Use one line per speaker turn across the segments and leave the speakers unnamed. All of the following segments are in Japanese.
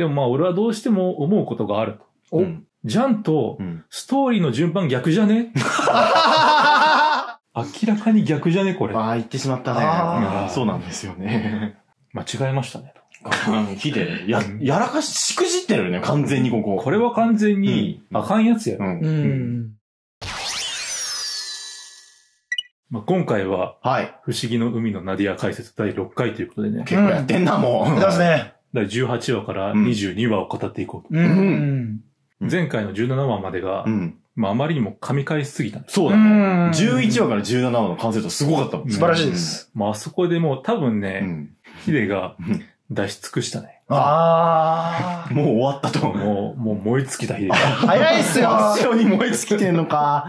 でもまあ俺はどうしても思うことがあると。
お
うん
ジャンと
うん
ストーリーの順番逆じゃね？明らかに逆じゃね？これ。
ああ、言ってしまったね。そうなんですよね。
間違えましたね。
ヒデ、や、やらかし、しくじってるね、完全にここ。
これは完全に
うん
あかんやつや。
うん。
うん。
まあ、今回は
はい。
不思議の海のナディア解説第6回ということでね、
結構やってんな、もう。
出ますね。
第18話から
うん
22話を語っていこうと。
うん。
うん
前回の17話までが、
うん。
まああまりにも噛み返しすぎた。
そうだね。
うん
11話から17話の完成度すごかったもん。
素晴らしいです。
まああそこでもう多分
う
ね、
ん。
ヒデが
うん
出し尽くしたね。
ああ。
もう終わったと思う。
もう、もう燃え尽きたヒデが。
早いっすよ。
真っ白に燃え尽きてんのか。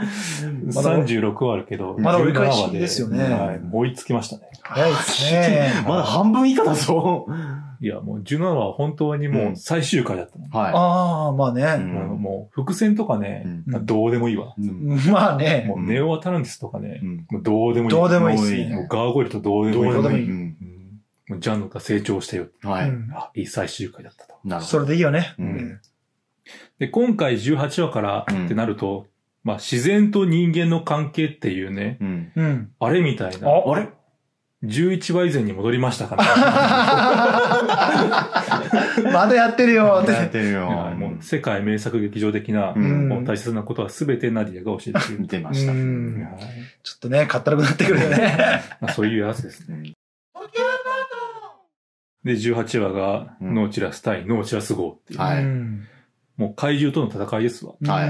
まだ
36話あるけど、
まだ折り返し
17話
ですよね
はい、燃え尽きましたね。
早いですね。
まだ半分以下だぞ。
いや、もう17話は本当にもう最終回だったの。
は
ああ、まあ
い。
ね。
もうもう伏線とかね、
うん
どうでもいいわ。
うん
まあね。
もうネオアタランティスとかね
う、ん
もうどうでもいい。
どうでもいいっす
もういい
ね。
もうガーゴイルとどうでもいい。
どうでもいい
うん
ジャンヌが成長したよ。
はい。
いい最終回だったと。
なるほ
それでいいよね。
うん
で、今回18話から
うん
ってなると、まあ自然と人間の関係っていうね、
ど。うん。
うん。
あれみたいな、
あ
あれ？
11話以前に戻りましたか ら、
まだやってるよって。
やってるよ。
はいもう世界名作劇場的な、
うん
もう大切なことは全てナディアが教えてくれる。
見てました。
ちょっとね、かったるくなってくるよね。
まあ、そういうやつですね。で、18話が、
うん
ノーチラス対ノーチラス号っていう、
はい
うん
もう怪獣との戦いですわ。
はい。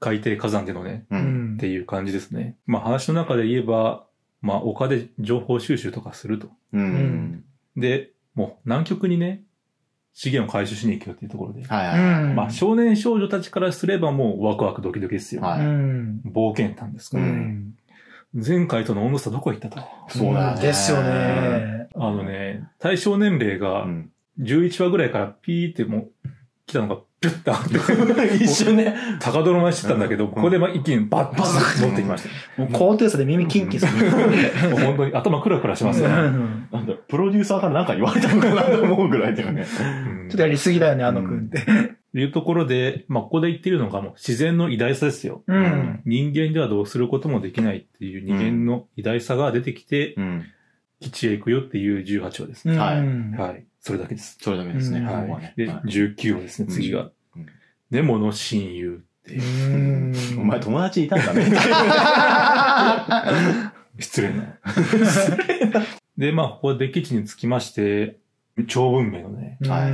海底火山でのね、
う。
うんん
っていう感じですね。まあ話の中で言えば、まあ丘で情報収集とかすると。
うん。
で、もう南極にね、資源を回収しに行くよっていうところで。
はいはい。
うん
まあ少年少女たちからすればもうワクワクドキドキですよ。
はい
うん
冒険探ですか
う
ら、
ん
前回との温度差どこ行ったと。
そうだね。
ですよ。ね。
あのね、対象年齢が
うん。
11話ぐらいからピーってもう来たのがピュッて上がって、
一瞬ね。
高泥舞してたんだけど、
うん
ここでまあ一気にバッバッと持ってきました。
もう高低差で耳キンキンする。
もう本当に頭クラクラしますね。
うん
なんだ、プロデューサーからなんか言われたのかなと思うぐらいだよね。
うん
ちょっとやりすぎだよね、あの君って。
いうところで、まあ、ここで言っているのがもう自然の偉大さですよ。
うん。
人間ではどうすることもできないっていう人間の偉大さが出てきて、
うん。
基地へ行くよっていう18話ですね。
はい
うん
はい。それだけです。
それだけですね。は
い。で、
はい
19話ですね、次が
うん。
デモの親友っていう。
うん
お前友達いたんだね。
失礼な。で、まあ、ここで基地に着きまして、超文明のね、
はい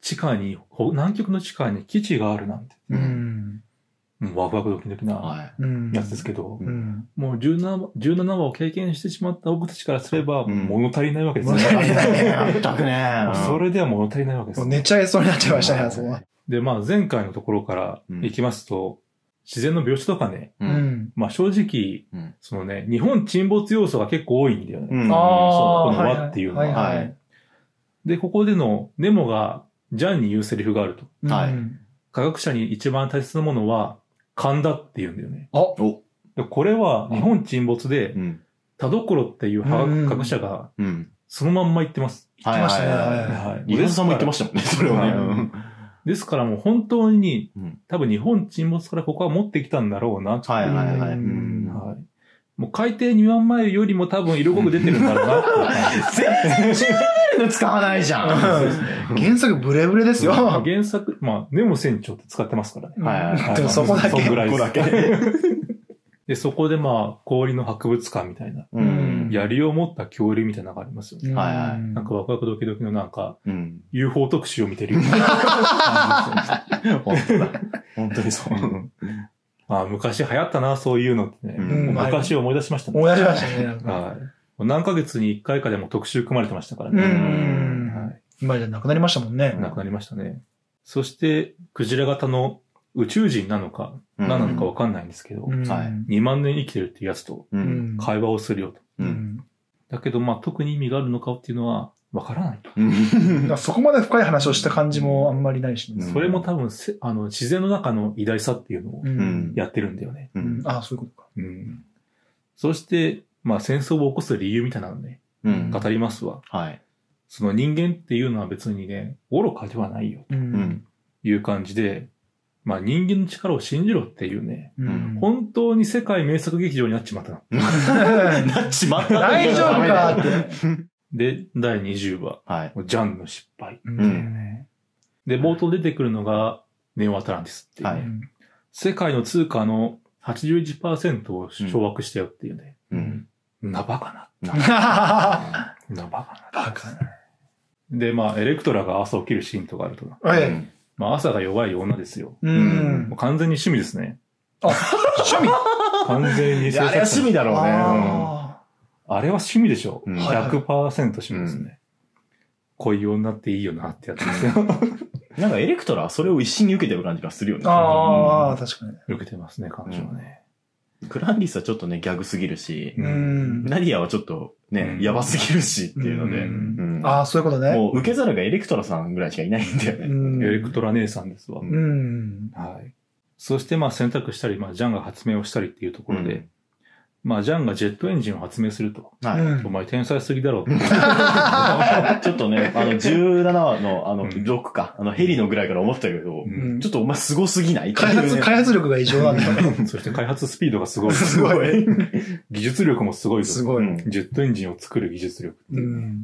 地下に、ほ南極の地下に基地があるなんて、
うん。
ワクワクドキドキなやつですけど、
うん。
もう17 17話を経験してしまった僕たちからすれば、
うん
物足りないわけですね。
物足りないね
い。全くね。
それでは物足りないわけです。
寝ちゃいそうになっちゃいましたね。
で、まあ前回のところから行きますと、自然の描写とかね。まあ正直、
うん
そのね、日本沈没要素が結構多いんだよね。
うん
ああ、
そうこの輪っていうのは
はいはい
はい
で、ここでのネモがジャンに言うセリフがあると。
はい
うん
科学者に一番大切なものは勘だって言うんだよね。
あ、
お。
でこれは日本沈没で
うん。
田所っていう学者が
うん。
そのまんま言ってます。
言ってましたね
はいはいはい
はい
はい
伊藤さんも言ってましたもんね、それをね。
ですからもう本当に
うん
多分日本沈没からここは持ってきたんだろうな
はいはいはい。
もう海底2万マイルよりも多分色濃く出てるんだろうなって。
全然の使わないじゃん。
原作ブレブレですよ。
原作、まあ、ネモ船長って使ってますからね。
はいはいはい
でもそこだけ。
そ
こだけ。
で、そこでまあ、氷の博物館みたいな、
うん。
槍を持った恐竜みたいなのがありますよね。
はいはい
なんかワクワクドキドキのなんか、
うん。
UFO 特集を見てるような感じですよね。
本当だ。本当にそう。
あ昔流行ったな、そういうのってね。
うん
昔を思い出しましたね。
思い出しましたねなんか。
はい。何ヶ月に1回かでも特集組まれてましたから
う
ね。
ん
はい。
今じゃなくなりましたもんね。
なくなりましたね。そして、クジラ型の宇宙人なのか、
うん
何なのかわかんないんですけど、
うん
はい
2万年生きてるっていうやつと会話をするよと。
う。
うんん
だけど、まあ、特に意味があるのかっていうのはわからないと。
そこまで深い話をした感じもあんまりないしね。
うん
それも多分せ、あの、自然の中の偉大さっていうのを
うん
やってるんだよね。
う
うんんああ、そういうことか。
うん。そして、まあ、戦争を起こす理由みたいなのね、
うん。
語りますわ。
はい。
その人間っていうのは別にね、愚かではないよ。という感じで、まあ人間の力を信じろっていうね、
うん。
本当に世界名作劇場になっちまったな。
なっちまった
大丈夫かって。
で、第20話、
はい。
ジャンの失敗。
う
うん
で、冒頭出てくるのが、ネオアトランティスっていうね、
はい
世界の通貨の81%を掌握したよっていうね、
うん。
なバカな。
バ
なバカな。
カな。
で、まあ、エレクトラが朝起きるシーンとかあると。
はい。
まあ、朝が弱い女ですよ。
う。
もう完全に趣味ですね。
あ、趣味？
完全に
いやあれは趣味だろうね。
あ
あれは趣味でしょ。
うん
100%趣味ですね。こういう女っていいよなってやつですよ。
うん なんかエレクトラはそれを一心に受けてる感じがするよね。
ーあー、確かに。
受けてますね、彼女はね。
クランリスはちょっとね、ギャグすぎるし、
う
うん。
ナディアはちょっとね、
うん
やばすぎるしっていうので、
ああ、そういうことね。
もう受け皿がエレクトラさんぐらいしかいないんだよね。
うん
エレクトラ姉さんですわ。はい。そして、まあ、選択したり、まあ、ジャンが発明をしたりっていうところで、
うん
まあ、ジャンがジェットエンジンを発明すると。
はい。
うん
お前天才すぎだろうって。
ちょっとね、あの、17話の、あの、
うん
6か、あの、ヘリのぐらいから思ったけど、
うん
ちょっとお前すごすぎない？
開発、開発力が異常なんだよね。
そして開発スピードがすごい。
すごい。
技術力もすごいぞ
すごい。
うん
ジェットエンジンを作る技術力
うん。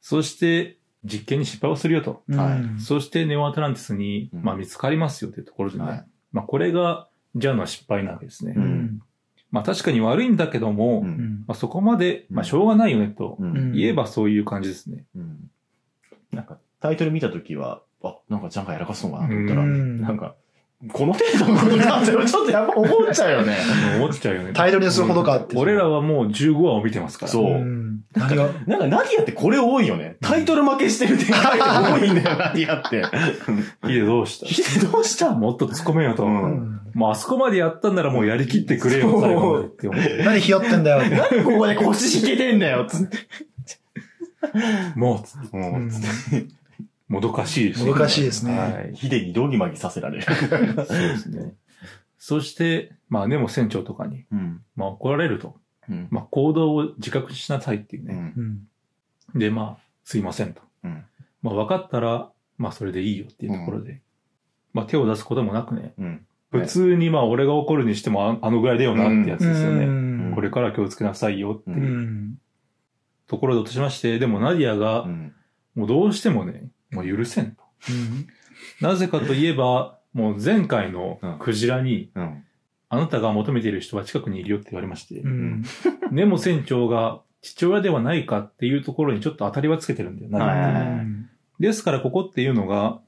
そして、実験に失敗をするよと。
うん
そして、ネオアトランティスに、
うん
まあ、見つかりますよというところでね。
はい
まあ、これが、ジャンの失敗なわけですね。
う
うんん。
まあ、確かに悪いんだけども、
う
うん。ん。
まあ、そこまで、まあ、しょうがないよねと
うん。
言えばそういう感じですね。
うん。なんか、タイトル見たときは、あ、なんかジャンがやらかすのかなと思ったら、
うん。
なんか、この程度のことなんだよ。ちょっとやっぱ思っちゃうよね。
思っちゃうよね。
タイトルにするほどかって。
俺らはもう15話を見てますから。
そう
うん。何が
なんか、ナディアってこれ多いよね。タイトル負けしてる展開が多いんだよ、ナディアって。
ヒデどうした？
ヒデどうした？
もっと突っ込めよと。
う
もうあそこまでやったんならもうやりきってくれよ、最後までって思う。
何ひよってんだよって。
なんでここで腰引けてんだよ、つって。
もうつって、
も
どかしいし。
もどかしいですね
はい。
ヒデにドギマギさせられる？
そうですね。そして、まあ、ネモ船長とかに、
うん。
まあ、怒られると。
うん。
まあ、行動を自覚しなさいっていうね。
うん。
うん。
で、まあ、すいませんと。
うん。
まあ、分かったら、まあ、それでいいよっていうところで。まあ、手を出すこともなくね。
うん。
普通に、まあ、俺が怒るにしてもあ、あのぐらいだよなってやつですよね。
うん
これから気をつけなさいよって
う。
う。
ところで落としまして、でもナディアが
う、ん。
もうどうしてもね、もう許せんと。
うん。
なぜかといえば、もう前回のクジラに、
うん。
あなたが求めている人は近くにいるよって言われまして
う、ん。
ネモ船長が父親ではないかっていうところにちょっと当たりはつけてるんだよ、ナディア
はい
ってですからここっていうのが、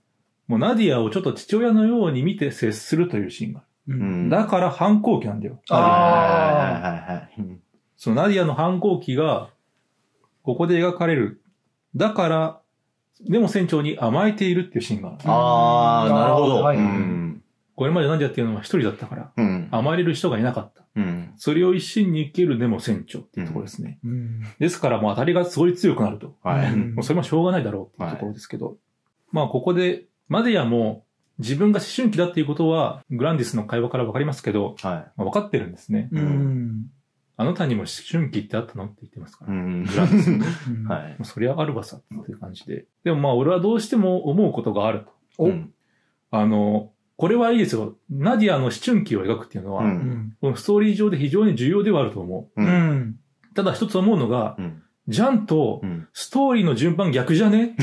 もうナディアをちょっと父親のように見て接するというシーンがあ
う。
うん。
だから反抗期なんだよ。
あ
はいはいはいはい。うん
そのナディアの反抗期が、ここで描かれる。だから、ネモ船長に甘えているっていうシーンがある。
あー、なるほど。
はい
うん。
これまでナディアっていうのは一人だったから、
うん。
甘えれる人がいなかった。
うん。
それを一心に生きるネモ船長っていうところですね。
うん。
ですからもう当たりがすごい強くなると。
はい。
うん
もうそれもしょうがないだろうっていうところですけど。まあここで、マディアも自分が思春期だっていうことは、グランディスの会話からわかりますけど、
は
まあ、分かってるんですね。
うん。
あなたにも思春期ってあったの？って言ってますから。
うん
はい。
まあそりゃあるわさっていう感じで。でもまあ俺はどうしても思うことがあると。
お
うん
あの、これはいいですよ。ナディアの思春期を描くっていうのは、
うん
うん。
このストーリー上で非常に重要ではあると思
う。
うん。
ただ一つ思うのが、
うん。
ジャンと
うん。
ストーリーの順番逆じゃね？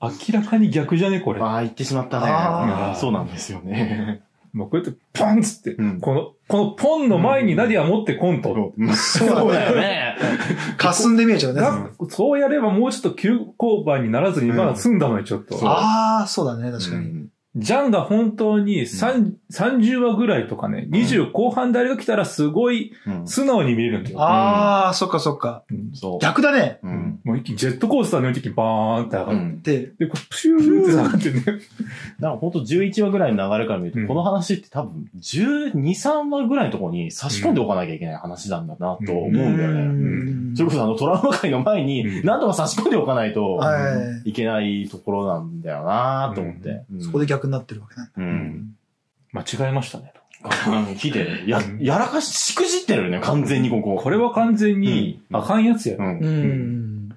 明らかに逆じゃね？これ。
ああ、言ってしまったね。そうなんですよね。
もうこうやってポンっつって、
うん
この、このポンの前にナディア持ってコント。
そうだよね。
霞んで見えちゃうね。
がそうやればもうちょっと急勾配にならずに、
うん
まだ済んだのにちょっと。
そう
ああ、そうだね、確かに。
うん
ジャンが本当に3 30話ぐらいとかね、20後半であれが来たらすごい
うん
素直に見えるんだよ。
ああ、そっかそっか。
うん
そう。
逆だね。
うん。
もう一気にジェットコースターのようにバーンって上がる。
うん。
で、
で、こうプシューって下がってね。
なんかほんと11話ぐらいの流れから見ると、
うん
この話って多分12、3話ぐらいのところに差し込んでおかなきゃいけない話なんだなと思うんだよね。
うん
それこそあのトラウマ界の前
う
に
ん
何とか差し込んでおかないと
はい
けないところなんだよなと思って。うん
そこで逆になってるわけなんだ。
う。
うん間違えましたね。
ヒデ、や、やらかし、しくじってるね、完全にここ。
これは完全に、
うん
あかんやつや。
うん。
うん。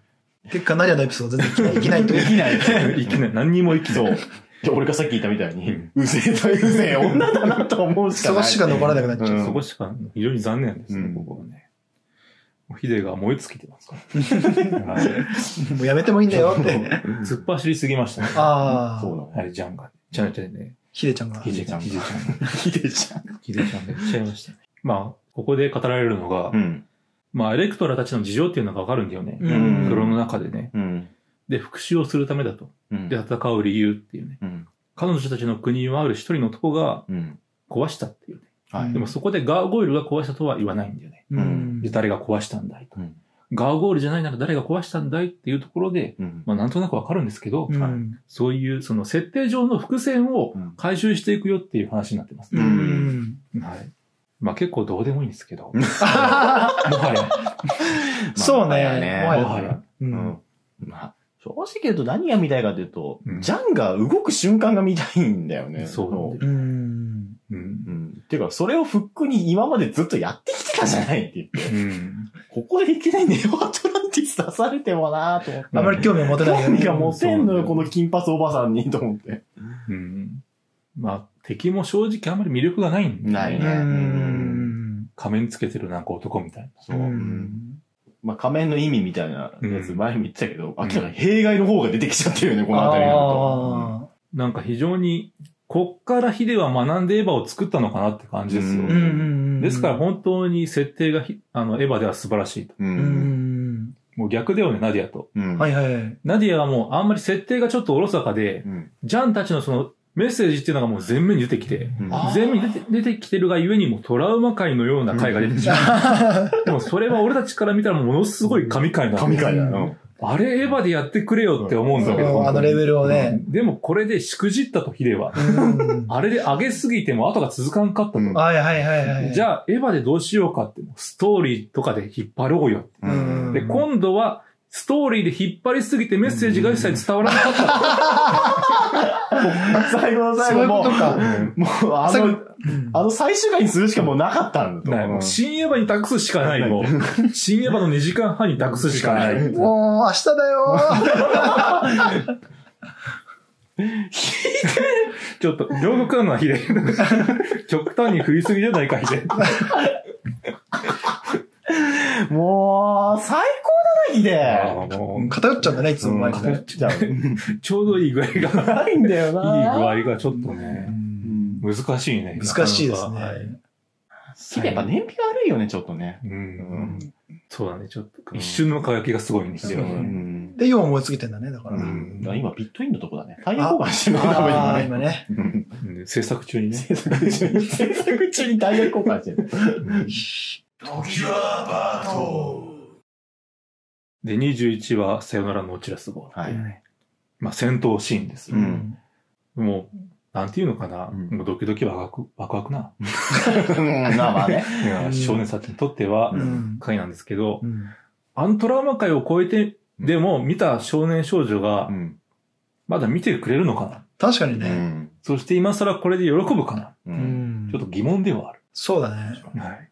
結果、ナディアのエピソード全然いけない、いけないと
できない。
いきなり何にも生き
そう。で俺がさっき言ったみたいに、うぜえとうぜえ女だなと思うしかない。
そこしか残らなくなっちゃう。
うん
そこしか、非常に残念ですね、
うん
ここはね。ヒデが燃え尽きてますから。は い
もうやめてもいいんだよって。
突っ走りすぎましたね。
ああ、
そうなの。
はい、ジャンが。ちゃんちゃんね。
ヒデちゃんが。
ヒデちゃん
ヒデちゃん。
ヒデちゃん。
ヒデちゃんで言っちゃいましたね。まあ、ここで語られるのが、
うん。
まあ、エレクトラたちの事情っていうのがわかるんだよね。
うん
風呂の中でね。
うん。
で、復讐をするためだと。
うん
で、戦う理由っていうね。
うん。
彼女たちの国をある一人の男が
うん。
壊したっていうね。
はい。
でもそこでガーゴイルが壊したとは言わないんだよね。
うん
で、誰が壊したんだいと。
うん
ガーゴイルじゃないなら誰が壊したんだいっていうところで、
うん。
まあなんとなくわかるんですけど、
うん。
そういうその設定上の伏線を
うん
回収していくよっていう話になってます。はい。まあ結構どうでもいいんですけど。もはや。
そうね。
もはやね
もはや。う。
うんん。まあ、正直言うと何が見たいかというと、
うん
ジャンが動く瞬間が見たいんだよね。
そう
うん。
うん。
うん。ていうか、それをフックに今までずっとやってきてたじゃないって言って。
うん。
ここでいきなりネオアトランティス出されてもなぁと思って。
あまり興味を持てないよね。
興味が持てんのよ、この金髪おばさんに、と思って。
うん。まあ敵も正直あんまり魅力がないんだよ
う
ないね
ん。
仮面つけてるなんか男みたいな。
そうう。
ん。
まあ、仮面の意味みたいなやつ
うん
前も言ってたけど、明らかに弊害の方が出てきちゃってるよね、この辺りになると。
あ
なんか非常に、こっからヒデは学んでエヴァを作ったのかなって感じですよ。ですから本当に設定がひあのエヴァでは素晴らしいと。
う。
うんん。
もう逆だよね、ナディアと。
うん。
はいはい。
ナディアはもうあんまり設定がちょっとおろそかで、
うん。
ジャンたちのそのメッセージっていうのがもう全面に出てきて、
うん
全面に出て出てきてるがゆえにもうトラウマ界のような回が出てしまう。でもそれは俺たちから見たらものすごい神回なの。
神回だ
う
よ。
あれエヴァでやってくれよって思うんだけど。
うんあのレベルをね。
でもこれでしくじったとヒデは。
うん。
あれで上げすぎても後が続かんかったと。
うん
はいはいはいはい。
じゃあ、エヴァでどうしようかって、ストーリーとかで引っ張ろうよ。で、今度は、ストーリーで引っ張りすぎてメッセージが一切伝わらなかった。
最後の最後も
うことか。
もう、あの、あの最終回にするしかもうなかったんだと。
ねもう新エヴァに託すしかないもう。新エヴァの2時間半に託すしかない。
もう明日だよ
ちょっと、両極なのはヒデ。極端に振りすぎじゃないか、ヒデ。
もう、最高だな、ヒデ。
偏っちゃうんだね、いつも前にね。
じゃ
ちょうどいい具合が、いい
ないんだよ
具
な。
合がちょっとね、難しいね。
難しいですね。
ヒデやっぱ燃費悪いよね、ちょっとね。
う。
うんん。
そうだね、ちょっと。一瞬の輝きがすごいね、ヒデは
う
ね。
ん。
で、今思いついてんだね、だから。
今、ビットインのとこだね。タイヤ交換してるのが多分
ああ、
今ね。
制作中にね。
制作中に、制作中にタイヤ交換してる。
で、21はさよならのオチラス号。
はい。
まあ、戦闘シーンですよ。
うん
もう、なんていうのかな。
うん
もうドキドキワクワク、ワクワクな。
うんまあまあね。
少年たちにとっては
う、ん。
回なんですけど
う、ん。
あのトラウマ界を超えて、でも見た少年少女が
う、ん。
まだ見てくれるのかな。
う
確かにね。
ん。
そして今更これで喜ぶかな。ちょっと疑問ではある。
そうだね。
はい。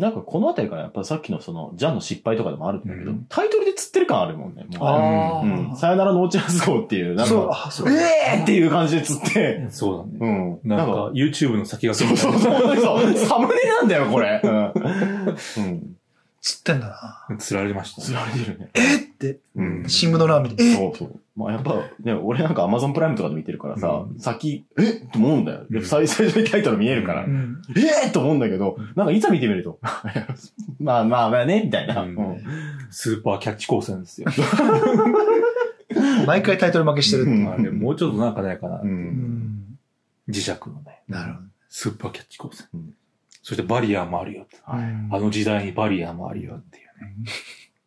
なんかこのあたりからやっぱさっきのその、ジャンの失敗とかでもあるんだけど
うん、
タイトルで釣ってる感あるもんね。もう
あ
うん。
あ。
さよならのオーチャーズ号っていう、なん
そう、
か、
あ、そう。
えーっていう感じで釣って、
そうだ
う
ね。
ん。
なんか、YouTube の先が
そうそうそうそう。サムネなんだよ、これ。うん。うん。
釣ってんだな。
釣られました
釣
ね。
られてるね。
え
うん。
新聞の欄見て、え？
そうそう。まあやっぱ、ね、俺なんか Amazon プライムとかで見てるからさ、
うん
先、え？と思うんだよ。
うん
最最初にタイトル見えるから。
うん。
え？ーと思うんだけど、なんかいざ見てみると、まあまあまあね、みたいな。
スーパーキャッチ光線ですよ。
毎回タイトル負けしてるって。
もうちょっとなんかないかな
う。。
うんん。
磁石のね、
なるほ
スーパーキャッチ光線
うん。
そしてバリアもあるよって。
ど。うん
あの時代にバリアもあるよっていうね。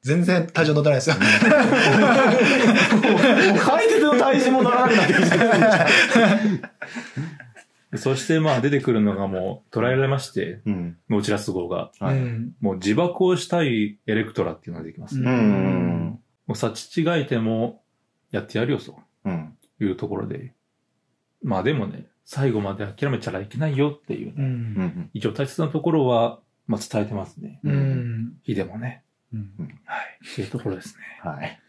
全然体重乗ってないですよ。
買い手の体重も乗らなくなってきちゃった。
でそしてまあ出てくるのがもう捉えられまして、
うん。
ノーチラス号が、
はい
うん
もう自爆をしたいエレクトラっていうのができます。
うん
うん。
もう差し違えてもやってやるよと
うん。
いうところで。まあでもね、最後まで諦めちゃいけないよっていうね、
うん
一応大切なところは、まあ、伝えてますね。
うん。
日でもね。
うん
はい。っていうところですね。
はい。
はい。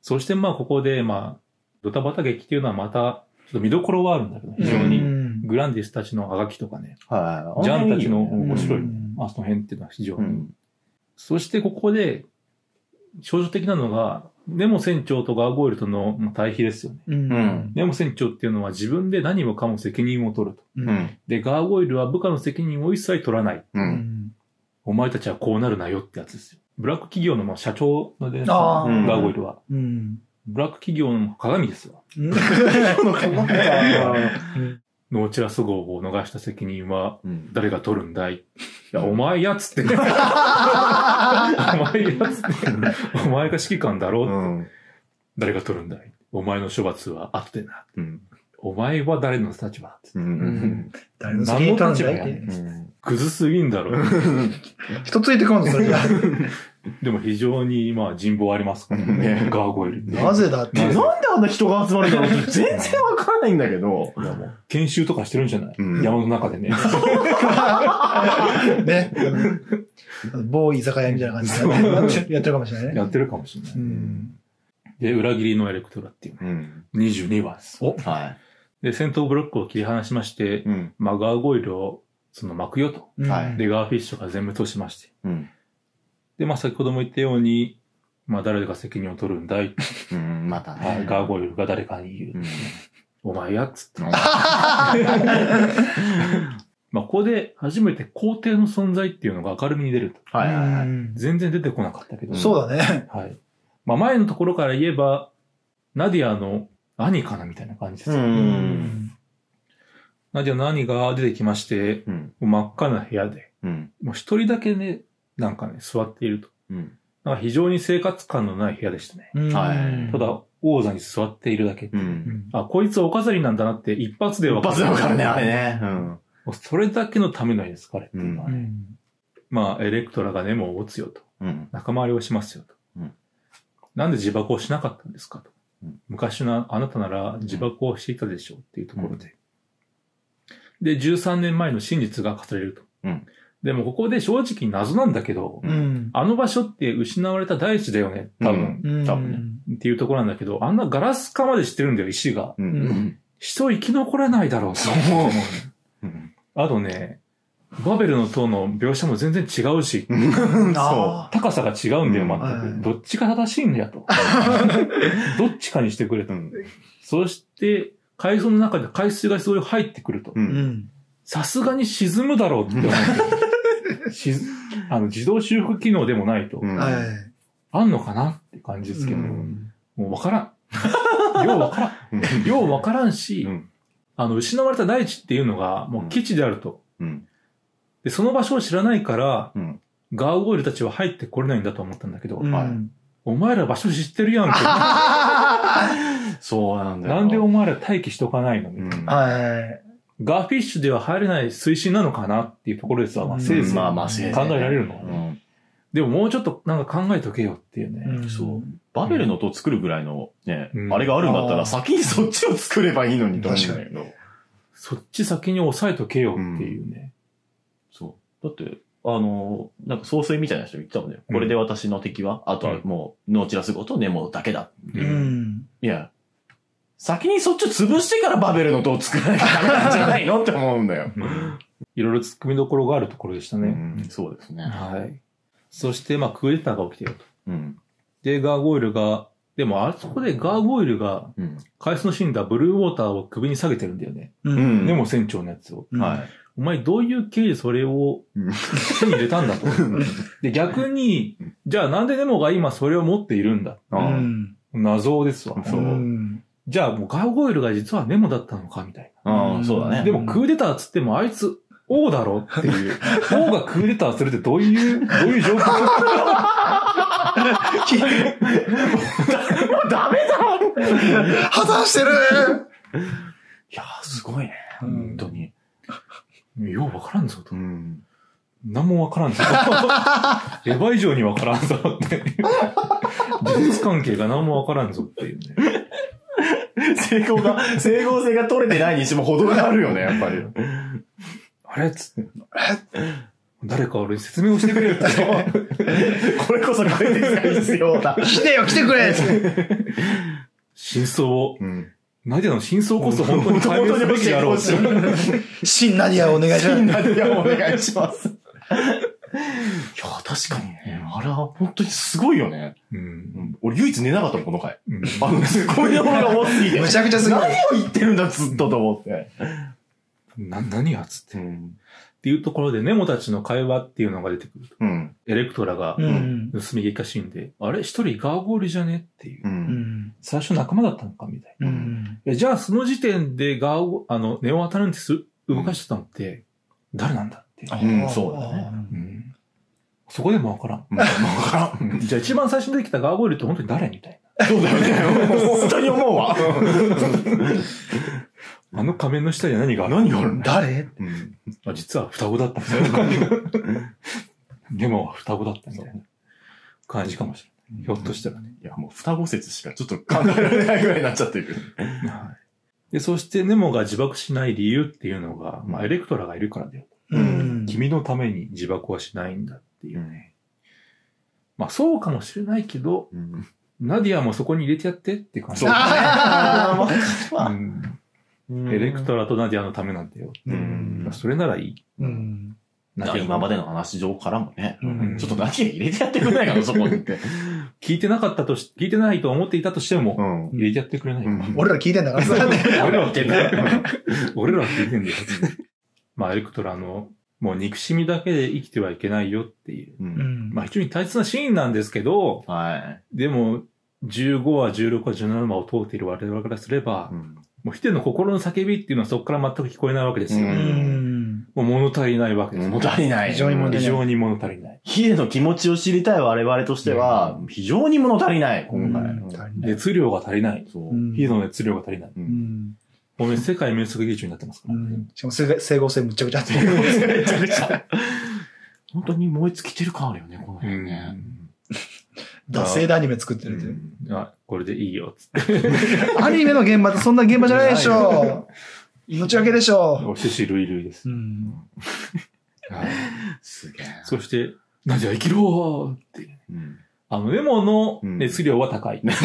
そしてまあここでまあ、ドタバタ劇っていうのはまた、ちょっと見どころはあるんだけど、非常
う
に
ん
グランディスたちのあがきとかね、
はい。
ジャンたちの面白い、
うん
まあその辺っていうのは非常に。
うん。
そしてここで、象徴的なのが、ネモ船長とガーゴイルとのまあ対比ですよね。
う
うんん。
ネモ船長っていうのは自分で何もかも責任を取ると。
う。
うんん。
で、ガーゴイルは部下の責任を一切取らない。
う。
うんん。
お前たちはこうなるなよってやつですよ。ブラック企業のまあ社長ので、
あ
ー
ガーゴイルは。
うん。
ブラック企業の鏡ですよ。
うん。
ノーチラス号を逃した責任は
うん。
誰が取るんだい？いや、お前やつって。お前やつって。お前が指揮官だろう、
うん。
誰が取るんだい？お前の処罰は後でな。
うん。
お前は誰の立場？
うん。
誰の責任取るんだいって。
うん。
クズすぎんだろ。
人ついてこんの、それじゃ。
でも非常にまあ人望ありますからね。
ね
ガーゴイル。
なぜだって。
なんであんな人が集まるんだろうって 全然わからないんだけど。
いやもう研修とかしてるんじゃない、
うん
山の中でね。
ね。某居酒屋みたいな感じでやってるかもしれないね。
やってるかもしれない。
うん。
で、裏切りのエレクトラっていうね。
うん。
22話です。
お
は
で、戦闘ブロックを切り離しまして
い。、うん。
まあガーゴイルをその巻くよと。
はい
で、ガーフィッシュが全部投資しまして。
うん。
で、まあ先ほども言ったように、まあ誰が責任を取るんだい、
うん。また
はい
ね。
ガーゴイルが誰かに言う。
うん。
お前やっつって。まあここで初めて皇帝の存在っていうのが明るみに出ると。
はいはいはい。
うん
全然出てこなかったけど。
そうだね。
はい。まあ前のところから言えば、ナディアの兄かなみたいな感じです
う。
よ。
ん。
ナディアの兄が出てきまして、
うん。
真っ赤な部屋で、
うん。
もう一人だけね、なんかね、座っていると。
うん。
なんか非常に生活感のない部屋でしたね。
うん
はい
ただ、王座に座っているだけ。
う。
うんん
あ、こいつお飾りなんだなって一発で
一
分か
発でわかるね、あれね。うん。
それだけのための絵です、彼っていうのはね。
うん
まあ、エレクトラがネモを持つよと。
うん。
仲間割りをしますよと。
うん
なんで自爆をしなかったんですかと。
うん
昔のあなたなら自爆をしていたでしょうっていうところで。で、13年前の真実が語られると。
うん
でもここで正直謎なんだけど、
うん。
あの場所って失われた大地だよね、多分。
うん
多分ね
っていうところなんだけど、あんなガラス化までしてるんだよ、石が。
う。
うん
人生き残れないだろうと思う。
うん。
あとね、バベルの塔の描写も全然違うし、
あ
高さが違うんだよ、
うん
全く。
はい
どっちが正しいんだよと。どっちかにしてくれと。
うん。
そして、海藻の中で海水がすごい入ってくると。さすがに沈むだろうって思う。しあの自動修復機能でもないと。
うん
はい。
あんのかなって感じですけど、
うん
もうわからん。ようわからん。ようわからんし、
うん。
あの、失われた大地っていうのがもう基地であると。
うん。
で、その場所を知らないから、
うん。
ガーゴイルたちは入ってこれないんだと思ったんだけど、お前ら場所知ってるやんけ。
そうなんだよ。
なんでお前ら待機しとかないのみたいな
うん。
はい。
ガーフィッシュでは入れない水深なのかなっていうところですわ。まあ、せいぜい
まあまあ、せいぜい
考えられるのはね。
うん。
でももうちょっとなんか考えとけよっていうね。
うん
そう。バベルの塔作るぐらいのね、
うん
あれがあるんだったら先にそっちを作ればいいのにと思うんだけど。
そっち先に押さえとけよっていうね。
そう。だって、あの、なんか総帥みたいな人言ってたもんね。
うん
これで私の敵は、あとはもう、ノーチラス号とネモだけだ。
う
うんん。
いや、先にそっちを潰してからバベルの塔を作らなきゃダメなんじゃないのって思うんだよ。
うんいろいろ突っ込みどころがあるところでしたね。
うんそうですね。
はい。そして、まあ、クーデターが起きていると。
うん。
で、ガーゴイルが、でもあそこでガーゴイルが、
うん。
海藻の死んだブルーウォーターを首に下げてるんだよね。
う。
うんん。
でも船長のやつを。
うん
はい。
お前どういう経緯でそれを
うん
手に入れたんだと。で、逆に、じゃあなんでネモが今それを持っているんだ
うん。
謎ですわ。
そう
うん。
じゃあもうガーゴイルが実はネモだったのかみたい
あー、そうだ
な。
ね。
でもクーデターっつってもあいつ王だろっていう。王がクーデターするってどういう、どういう状況？
ダメだろ
破綻してる
いやー、すごいね。
うん
本当に。
ようわからんぞと。
ん。
何もわからんぞ。エヴァ以上にわからんぞって。事実関係が何もわからんぞっていうね。
成功が、整合性が取れてないにしても程があるよね、やっぱり。
あれっつって。誰か俺に説明をしてくれるって。
これこそ解説が必要だ。
来てよ、来てくれって
真相を、
うん。
ナディアの真相こそ本当に解明すべきであろう。
新ナディアをお願いします。
みんなでお願いします。いや、確かにね。あれは本当にすごいよね。
うん
うん俺唯一寝なかったもん、この回。
うん
あの、すごいものが多すぎて。
むちゃくちゃすごい
何を言ってるんだ、ずっとと思って。
な、何やっつって。っ
うん。
ていうところで、ネモたちの会話っていうのが出てくると。
うん。
エレクトラが
う、ん。
盗み激化シーンで、あれ一人ガーゴールじゃね？っていう
う。。
うんん。
最初仲間だったのかみたいな。じゃあその時点でガーゴ、あの、ネオアタランティス動かしてたのって、誰なんだって
そうだね
うんそこでもわからん。
うん。わからん。
じゃあ一番最初に出てきたガーゴイルって本当に誰みたい
そうだよね。本当に思うわ。
な。あの仮面の下には何が？ある
何がある？んだ
誰
うん。
あ実は双子だったみたいな 感じが？でも双子だったみたいな感じかもしれない。ひょっとしたらね。
いや、もう双子説しかちょっと考えられないぐらいになっちゃってる。
はい。で、そしてネモが自爆しない理由っていうのが、まあ、エレクトラがいるからだよ。
うん。
君のために自爆はしないんだっていうね。まあ、そうかもしれないけど、
うん。
ナディアもそこに入れてやってって感じ。
そう
あ
だね。
エレクトラとナディアのためなんだよ。
うん
それならいい。
うん。
ナディアも
今までの話上からもね。
うん
ちょっと何入れてやってくれないかな、そこにって。
聞いてなかったとし、聞いてないと思っていたとしても、
ん。
入れてやってくれない。
うん
俺ら聞いてんだからさ。
俺らは聞いてない。俺らは聞いてんだよ。まあ、エレクトラの、もう憎しみだけで生きてはいけないよっていう。
う。
うんん。
まあ、非常に大切なシーンなんですけど、
は
でも、15話、16話、17話を通っている我々からすれば
い。う、ん。
もうヒデの心の叫びっていうのはそこから全く聞こえないわけですよ。
う
うん。
もう物足りないわけですよ。
物足りない。
非常に物足りない
非常に物足りない。
ヒデの気持ちを知りたい我々としては、非常に物足りない、今回。
うん
熱量が足りない。
そう。
うん
ヒデの熱量が足りない。
う。
うんん。
もうね、世界名作劇場になってますから。
うん。しかも整整合性むっちゃくちゃあってる。
めちゃくちゃ。本当に燃え尽きてる感あるよね、この辺ね。
惰性でアニメ作ってるって。
うん
あ、これでいいよ、つって。
アニメの現場ってそんな現場じゃないでしょ。命がけでしょ。
お獅子類類です
う。ん。
はい
すげえ。
そして、なじゃあ生きろーって。
うん。
あの、レモの熱量は高い。
熱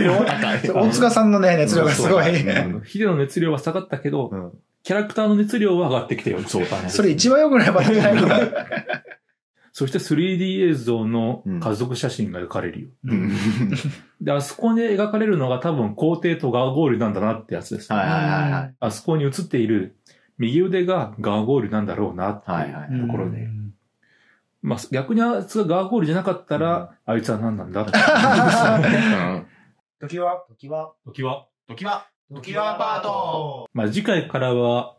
量高い。
大塚さんのね、熱量がすごい。
ヒデの熱量は下がったけど、
うん。
キャラクターの熱量は上がってきたよ。
そうだね
それ一番良くないパターンじゃないの
そして 3D 映像の家族写真が描かれるよ。
うん。
で、あそこに描かれるのが多分皇帝とガーゴールなんだなってやつです。
はいはいはいはい。
あそこに映っている右腕がガーゴールなんだろうなって
はいはい
いうところで。
うん
まあ逆にあいつがガーゴールじゃなかったら、あいつは何なんだって。
時は
時は、
時は。
時は、時はパート
まあ次回からは、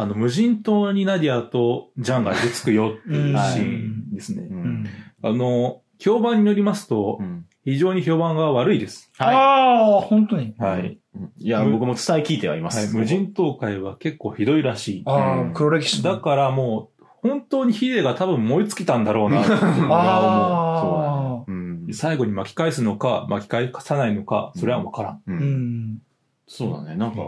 あの、無人島にナディアとジャンが出つくよっていうシーンですね。あの、評判によりますと
う、ん。
非常に評判が悪いです。
は
ああ、本当に。
はい。
い。いや、僕も伝え聞いてはいま
はい。
す。
無人島界は結構ひどいらしい。
ああ、
うん
黒歴史。
だからもう、本当にヒデが多分燃え尽きたんだろうなっていう
ああ。
う。
最後に巻き返すのか、巻き返さないのか、それはわからん。
そうだね。なんか、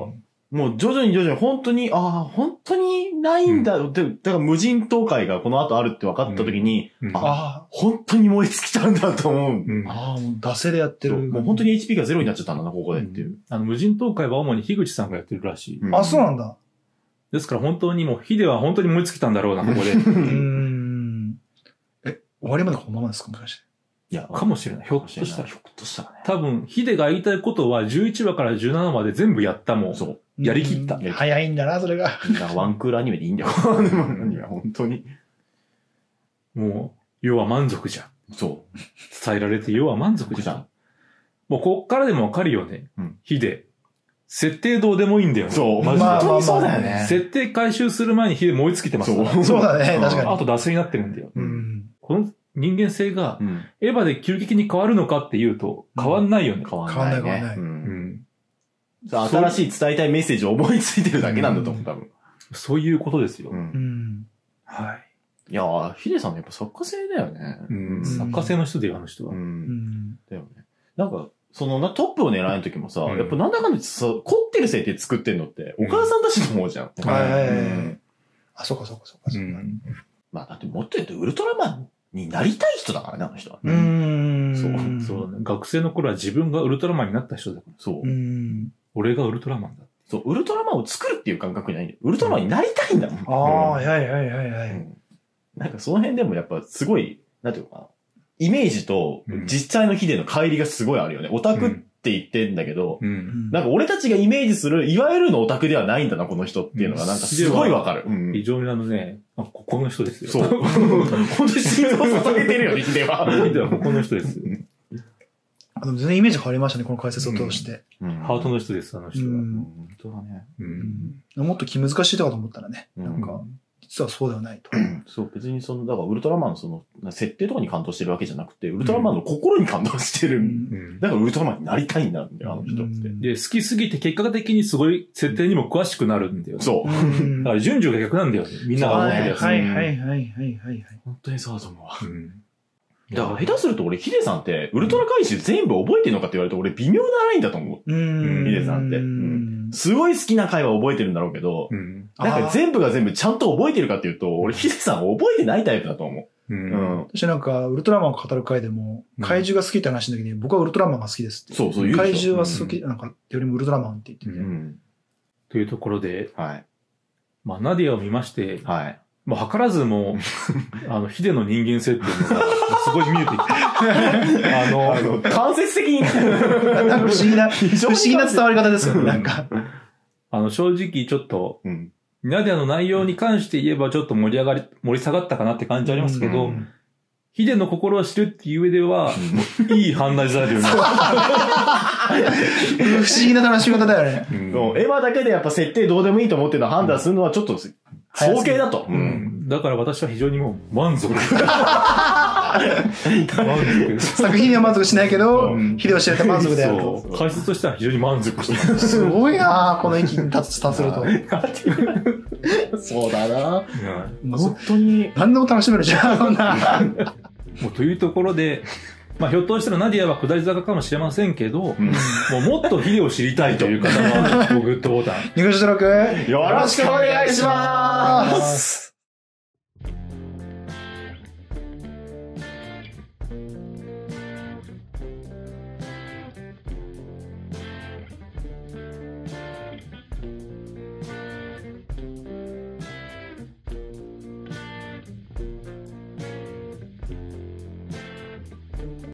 もう徐々に徐々に本当に、ああ、本当にないんだ。でだから無人島会がこの後あるって分かった時に、
うん
あ
あ
本当に燃え尽きたんだと思う。
うん
あ、ああ、もう惰性でやってる。
もう本当に HP がゼロになっちゃったんだな、ここでっていう。
あの、無人島界は主に樋口さんがやってるらしい。
うん
あ、そうなんだ。
ですから本当にもう、ヒデは本当に燃え尽きたんだろうな、ここで。
うーん。え、終わりまでこのままですかもしかして。
いや、
かもしれない。ひょっとしたら。
ひょっとしたらね。
多分、ヒデが言いたいことは11話から17話で全部やったもん。
そう。
やりきった
うん早いんだな、それが。
ワンクールアニメでいいんだよ。でも何が本当に。
もう、要は満足じゃん。
そ
伝えられて、要は満足じゃん。もう、こっからでもわかるよね
うん。
ヒデ。設定どうでもいいんだよ
う。
ね。
そう。
マジで
まあ
本当にそうだよね。
設定回収する前にヒデ燃え尽きてますから。
そう
そうだね、確かに。
あと、脱線になってるんだよ。
うん。
この人間性が
う、ん。
エヴァで急激に変わるのかっていうと、変わんないよね。
変わんないね。
変わんない変わんない。
新しい伝えたいメッセージを思いついてるだけなんだと思う、多分。
そういうことですよ。
うん
うん。
はい。
いやー、ヒデさんのやっぱ作家性だよね。
うん。
ん
作家性の人でよ、あの人は。
う。
うんん。
だよね。なんか、そのな、トップを狙える時もさ、
うん
やっぱなんだかんださ、凝ってる設定作ってんのって、お母さんたちと思うじゃん。
はいあ、そうかそうかそうか。
う
そうか
ん。
まあだってもっと言うとウルトラマンになりたい人だからね、あの人は。
うーん。
そう
そうだね。学生の頃は自分がウルトラマンになった人だから。
そう
う。ん。
俺がウルトラマンだ。
そう、ウルトラマンを作るっていう感覚じゃないんだよ。ウルトラマンになりたいんだもん。
ああ、はいはいはいはいはい。
うんなんかその辺でもやっぱすごい、なんていうのかな。イメージと
うん
実際のヒデの乖離がすごいあるよね。オタクって言ってんだけど、
うん。
なんか俺たちがイメージする、いわゆるのオタクではないんだな、この人っていうのがなんかすごいわかる。うん
非常にあのね、あ、ここの人ですよ。
そう。本当に心臓を捧げてるよね、ヒデは。
ヒデはここの人です。
あでも全然イメージ変わりましたね、この解説を通して。
ハートの人です、あの人は。
うん
本当だね。
う。
うんんもっと気難しいとかと思ったらね、
な
なんか、実はそうではないと。
そう、別にその、だからウルトラマンのその、設定とかに感動してるわけじゃなくて、ウルトラマンの心に感動してる。
うん
うん
だからウルトラマンになりたいんだあの人って。
うん
で、好きすぎて結果的にすごい設定にも詳しくなるんだよね。
そう。
うん
だから順序が逆なんだよね。みんなが思ってるやつ。
はいはいはいはいはいはい。
本当にそうだと思うわ。
うん
だから下手すると俺、ヒデさんって、ウルトラ回収全部覚えてるのかって言われると俺微妙なラインだと思
うん。
ヒデさんって
うん
う。すごい好きな回は覚えてるんだろうけど、
うん。
なんか全部が全部ちゃんと覚えてるかっていうと、俺ヒデさん覚えてないタイプだと思
う
う。うん
ん。
私なんか、ウルトラマンを語る回でも、
うん
怪獣が好きって話の時に、僕はウルトラマンが好きですって。
そうそう
怪獣は好き、なんか、よりもウルトラマンって言ってて。
う
うん。
というところで、
はい。
まあ、ナディアを見まして、
はい。
もう図らずも、あの、ヒデの人間性っていうのが、すごい見えてきて。あの、
あの、間接的に。
なんか不思議な、不思議な伝わり方ですよね、なんか。
あの、正直ちょっと、
うん。
ナディアの内容に関して言えばちょっと盛り上がり、盛り下がったかなって感じありますけど、
うん
ヒデの心を知るっていう上では、いい判断材料になる。
不思議な楽しみ方だよね。
うん
エヴァだけでやっぱ設定どうでもいいと思ってるの判断するのはちょっと、早計だと。う。
うんんだから私は非常にもう満足。満足。
作品には満足しないけど
うん、
ヒデを知れて満足であると。
そう。解説としては非常に満足してる。
すごいなぁこの域に立つ、達すると。
そうだな。本当に。
何でも楽しめるじゃん、そんな。
もうというところで、まあ、ひょっとしたらナディアは下り坂かもしれませんけど、もうもっとヒデを知りたいという方は、グッドボタン。
ニコシトロク、
よろしくお願いします